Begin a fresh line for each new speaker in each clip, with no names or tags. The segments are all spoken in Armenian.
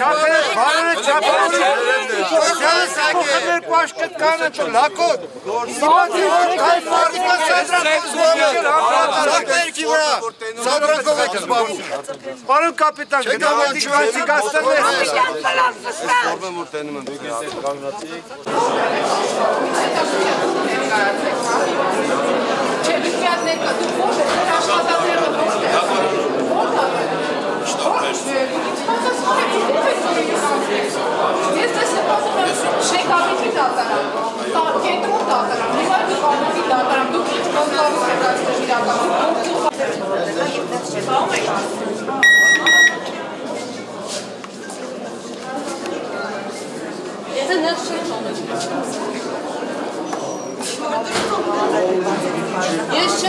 Չափերը, ակեր պաշկտ կանը չլակոտ Սիմացի մարդիկա սադրակով զբաղվում
Սակերքի վրա Սադրակով եք զբաղվում
Պարոն կապիտան, գնամետիկ վայցի կաստերներ
Որբեմ որ տենում եմ
Չէ, դուք ներկա, դուք ո՞ր եք, դուք աշխատանքները ո՞ր եք։ Ես դες սպասում եմ շեկավիճի դատարան, կենտրոն դատարան, հիմա դուք անունի դատարան, դուք ինչ կոնտրոլում եք այստեղ իրականում, Եթե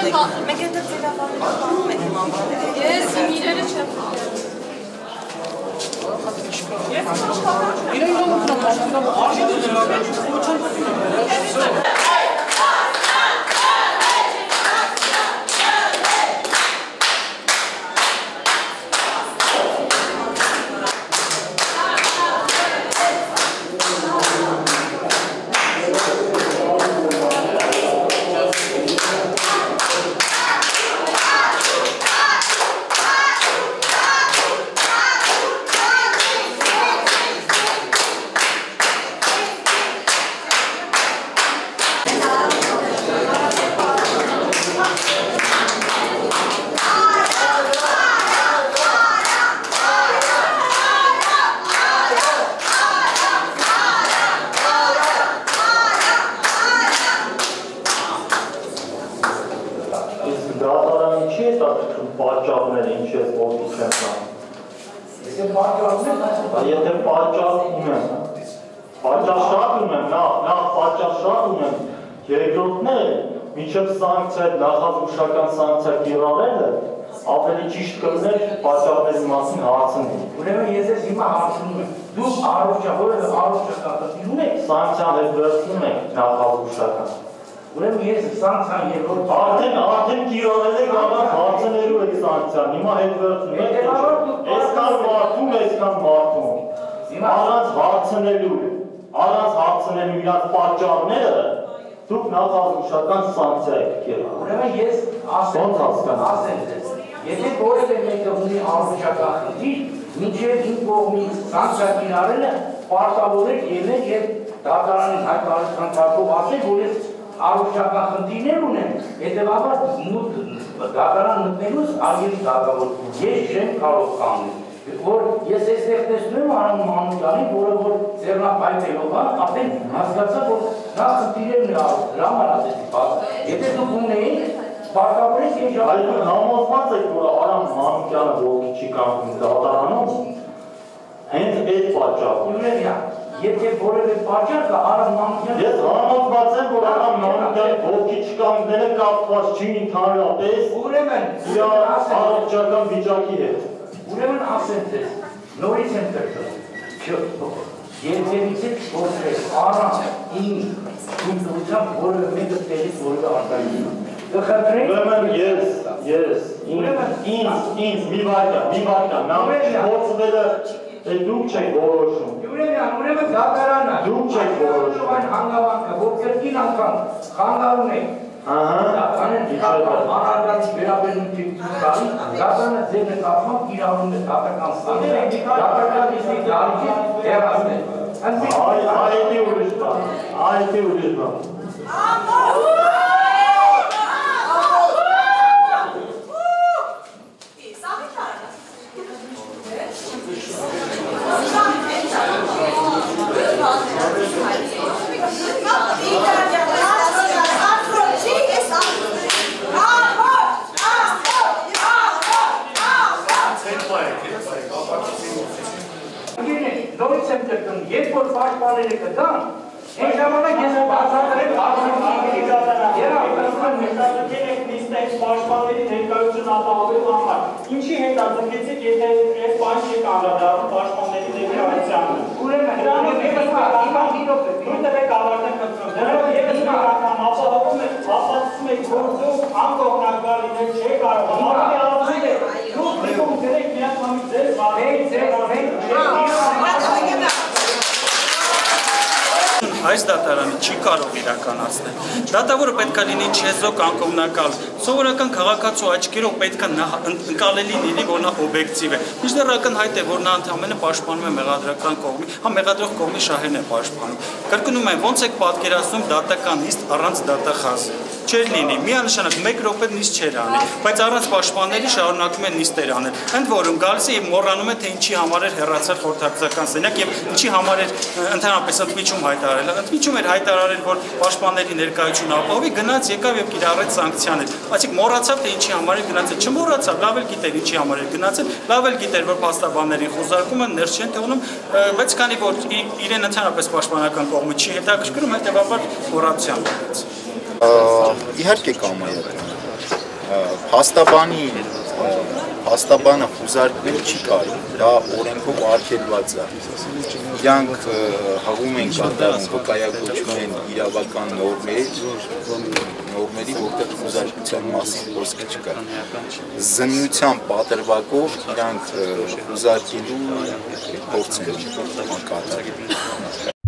Ես
դատարանը չի է տատկում պատճառները ինչ ես ոտի չեմ տանում։ Եթե պատճառ ունեմ, պատճառ շատ ունեմ, նախ, նախ պատճառ շատ ունեմ, երկրորդն է, միջև սանկցիա, նախազգուշական սանկցիա կիրառելը, ավելի ճիշտ կլներ պատճառների մասին հարցնել։
Ուրեմն ես ես հիմա հարցնում եմ, դուք առողջա, որևէ առողջական տպիր ունեք,
Սանկցիան հետ վերցնում եք նախազգուշական։
ուրեմն ես սանքցիան երկրորդ
Արդեն արդեն կիրառել եք առանց հարցնելու եք սանկցիան, հիմա հետ վերցնում եք։ Այսքան մարդում, այսքան մարդում։ Առանց հարցնելու, առանց հարցնելու իրաց պատճառները դուք նախազգուշական սանկցիա եք կերել։
Ուրեմն ես ասեմ, ասեմ ձեզ, եթե որևէ մեկը ունի առողջական խնդիր, մինչև իմ կողմից սանքցիա կիրառելը պարտավոր եք ելնել եւ դատարանին հայտարարության կարգով ասել, որ ես առողջական խնդիրներ ունեմ, հետեւաբար դատարան մտնելուց արգելի դատավոր ես չեմ կարող կանել որ ես այստեղ տեսնում եմ Արամ Մանուկյանին, որը որ ձեռնապայթելով է, արդեն հասկացա, որ նա խնդիրներն է ժամանացեցի բաց։ Եթե դուք ունեիք, պարտավորից ինչ
Այլ դուք համոզված եք, որ Արամ Մանուկյանը ողքի չի կանգնում դատարանում, հենց այդ պատճառով։
Ուրեմն, եթե որևէ պատճառ կա Արամ Մանուկյանը
Ես համոզված եմ, որ Արամ Մանուկյանի ողքի չկանգնելը կապված չի ընդհանրապես
ուրեմն
իր առողջական վիճակի հետ։
Ուրեմն ասեմ ձեզ, նորից եմ կրկնում։ Երբևիցե չփոխրեք առանց իմ ինքնությամբ որևէ մեկը տեղից որևէ արտահայտում։ Կխնդրեք
Ուրեմն ես, ես, ինձ, ինձ, ինձ մի վարկա, մի վարկա, նա փոխվելը դե դուք չեք որոշում։
Ուրեմն, ուրեմն դատարանը
Դուք չեք որոշում։
այն հանգամանքը, որ կրկին անգամ խանգարում եք
Ահա,
Դատարանը
իշխել
անարգած վերաբերում տիպտարի, դատարանը ձեր նկատմամբ իրավունք է դատական ստանալ, դատական իսի դարիքի հեռացնել։
Այ, այդի ուրիշ բան, այդի ուրիշ բան։
Նորից որ պաշտպանները կգան, այն ժամանակ ես բացատրեմ
նիստեք պաշտպանների ներկայություն ապահովելու համար։ Ինչի հետաձգեցիք, եթե այս բան չի անդրադառնում պաշտպանների ներկայությանը։
Ուրեմն,
Դրանով
մի րոպե,
Դուք տվեք ավարտել կտրում։ Դրանով մի անգամ ապահովում եք, ապացուցում եք, որ դուք անկողմնակալ լինել չեք կարող։ Ավելի ավազիկ եք, Դուք դուք դերեք միանգամից ձեր բարի ձեր
այս դատարանը չի կարող իրականացնել։ Դատավորը պետքա լինի չեզոք անկողմնակալ, սովորական քաղաքացու աչքերով պետքա նա ընկալելի լինի, որ նա օբյեկտիվ է։ Միշտեր ակնհայտ է, որ նա ընդհանրապես պաշտպանում է մեղադրական կողմի, հա մեղադրող կողմի շահերն է պաշտպանում։ Կրկնում եմ, ոնց եք պատկերացնում դատական նիստ առանց դատախազի։ Չէր լինի, միանշանակ 1 րոպե նիստ չէր անի, բայց առանց պաշտպանների շարունակում են նիստեր անել։ Ընդ որում գալիս է եւ մոռանում է թե ինչի համար էր հերացել խորհրդակցական սենյակ եւ ինչի համար էր ընդհանրապես ընդմիջում հայտարարել։ Ընդմիջում էր հայտարարել, որ պաշտպանների ներկայությունը ապահովի, գնաց եկավ եւ կիրառեց սանկցիաներ։ Այսինքն մոռացավ թե ինչի համար է գնացել։ Չմոռացավ, լավ էլ գիտեր ինչի համար է գնացել, լավ էլ գիտեր, որ փաստաբաններին խոզարկում են, ներս չեն թողնում, բայց քանի որ իրեն ընդհանրապես պաշտպանական կողմը չի հետաքրքրում, հետեւաբար մոռացիան ունեց
իհարկե կամայական հաստաբանի հաստաբանը հուզարկվել չի կարող դա օրենքով արգելված է իրանք հաղում են կատարում վկայակոչում են իրավական նորմեր նորմերի որտեղ հուզարկության մասին խոսքը չկա զննության պատրվակով իրանք հուզարկելու փորձ են կատարել